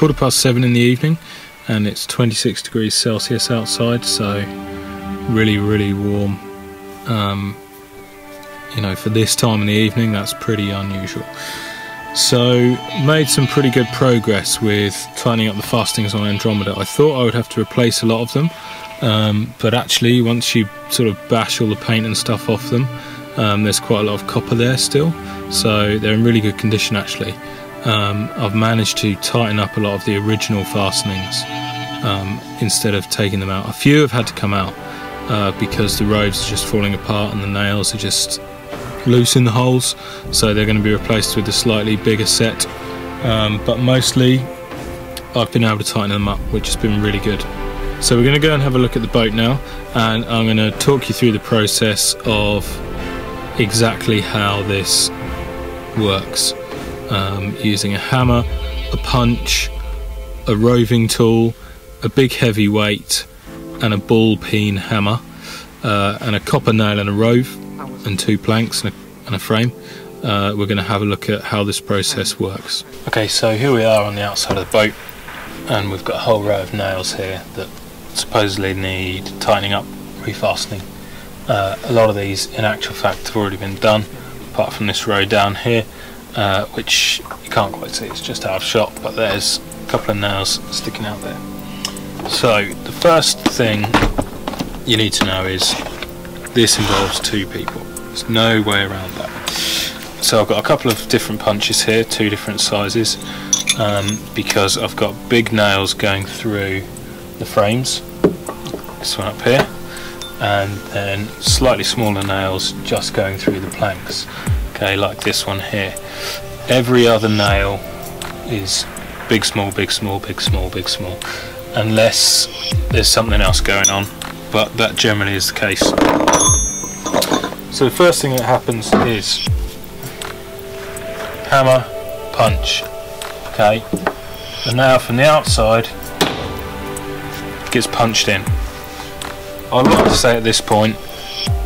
quarter past seven in the evening and it's 26 degrees Celsius outside, so really, really warm. Um, you know, for this time in the evening, that's pretty unusual. So, made some pretty good progress with tightening up the fastenings on Andromeda. I thought I would have to replace a lot of them, um, but actually, once you sort of bash all the paint and stuff off them, um, there's quite a lot of copper there still, so they're in really good condition actually. Um, I've managed to tighten up a lot of the original fastenings um, instead of taking them out. A few have had to come out uh, because the roves are just falling apart and the nails are just loose in the holes, so they're going to be replaced with a slightly bigger set. Um, but mostly, I've been able to tighten them up, which has been really good. So we're going to go and have a look at the boat now, and I'm going to talk you through the process of exactly how this works um, using a hammer, a punch, a roving tool, a big heavy weight, and a ball peen hammer, uh, and a copper nail and a rove, and two planks and a, and a frame. Uh, we're going to have a look at how this process works. Okay, so here we are on the outside of the boat, and we've got a whole row of nails here that supposedly need tightening up, refastening. Uh, a lot of these, in actual fact, have already been done, apart from this row down here, uh, which you can't quite see, it's just out of shot, but there's a couple of nails sticking out there. So, the first thing you need to know is this involves two people. There's no way around that. So I've got a couple of different punches here, two different sizes, um, because I've got big nails going through the frames. This one up here, and then slightly smaller nails just going through the planks. Okay, like this one here. Every other nail is big, small, big, small, big, small, big, small, unless there's something else going on. But that generally is the case. So the first thing that happens is hammer, punch. Okay, the nail from the outside gets punched in. I'd like to say at this point,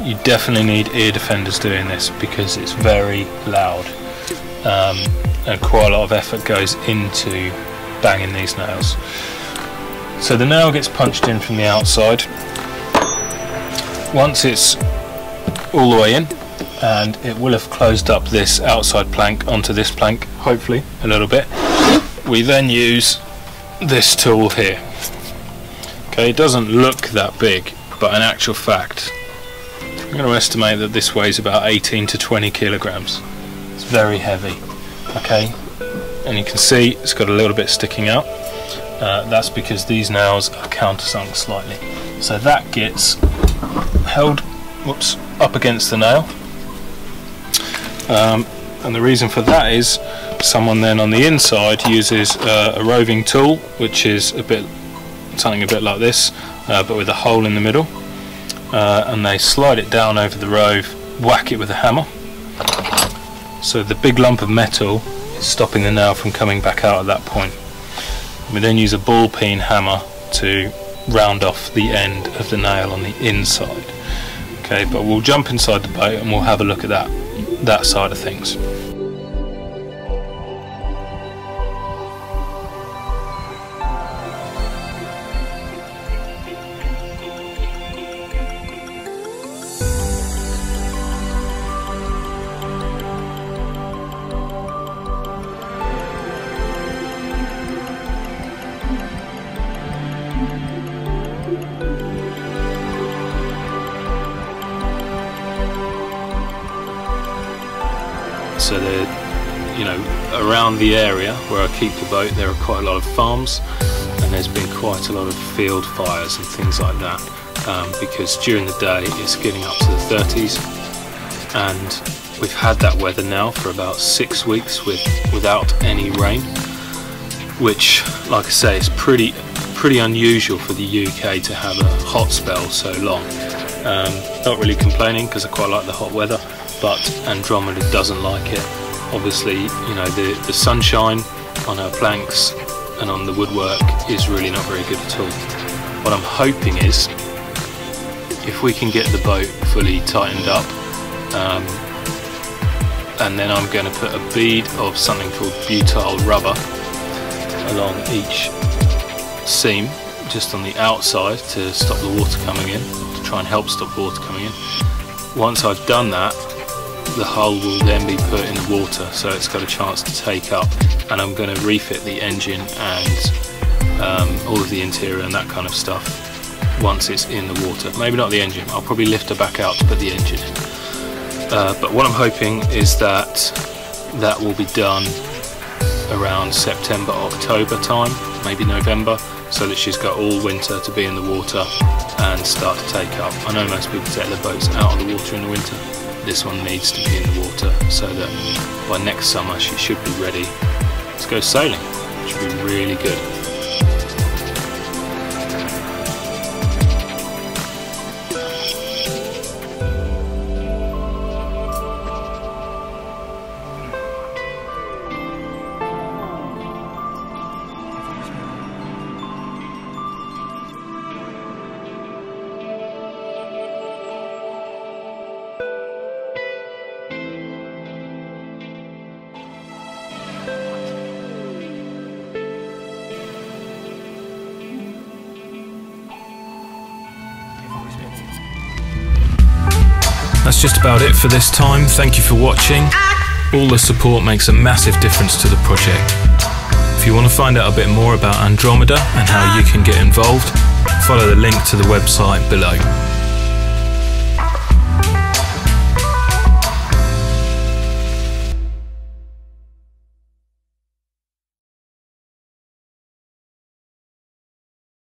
you definitely need ear defenders doing this because it's very loud um, and quite a lot of effort goes into banging these nails. So the nail gets punched in from the outside. Once it's all the way in, and it will have closed up this outside plank onto this plank, hopefully, a little bit. We then use this tool here. Okay, it doesn't look that big, but in actual fact, I'm going to estimate that this weighs about 18 to 20 kilograms. It's very heavy. Okay, and you can see it's got a little bit sticking out. Uh, that's because these nails are countersunk slightly. So that gets held whoops, up against the nail. Um, and the reason for that is someone then on the inside uses uh, a roving tool, which is a bit something a bit like this, uh, but with a hole in the middle. Uh, and they slide it down over the rove, whack it with a hammer. So the big lump of metal is stopping the nail from coming back out at that point. We then use a ball peen hammer to round off the end of the nail on the inside. Okay, but we'll jump inside the boat and we'll have a look at that that side of things. So they're, you know, around the area where I keep the boat, there are quite a lot of farms, and there's been quite a lot of field fires and things like that. Um, because during the day it's getting up to the 30s, and we've had that weather now for about six weeks with without any rain, which, like I say, is pretty pretty unusual for the UK to have a hot spell so long. Um, not really complaining because I quite like the hot weather but Andromeda doesn't like it. Obviously, you know, the, the sunshine on her planks and on the woodwork is really not very good at all. What I'm hoping is, if we can get the boat fully tightened up, um, and then I'm going to put a bead of something called butyl rubber along each seam just on the outside to stop the water coming in, to try and help stop water coming in. Once I've done that, the hull will then be put in the water so it's got a chance to take up and I'm going to refit the engine and um, all of the interior and that kind of stuff once it's in the water. Maybe not the engine, I'll probably lift her back out to put the engine in. Uh, but what I'm hoping is that that will be done around September, October time, maybe November, so that she's got all winter to be in the water and start to take up. I know most people take their boats out of the water in the winter. This one needs to be in the water so that by next summer she should be ready to go sailing, which would be really good. That's just about it for this time. Thank you for watching. All the support makes a massive difference to the project. If you want to find out a bit more about Andromeda and how you can get involved, follow the link to the website below.